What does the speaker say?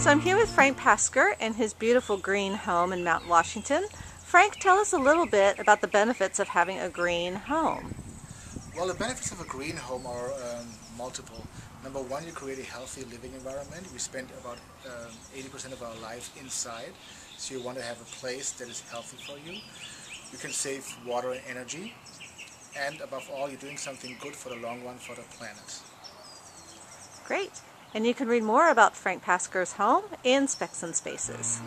So I'm here with Frank Pasker in his beautiful green home in Mount Washington. Frank, tell us a little bit about the benefits of having a green home. Well, the benefits of a green home are um, multiple. Number one, you create a healthy living environment. We spend about 80% um, of our life inside, so you want to have a place that is healthy for you. You can save water and energy, and above all, you're doing something good for the long run for the planet. Great. And you can read more about Frank Pasker's home in Specs and Spaces.